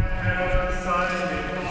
Have Herr, sei mit uns.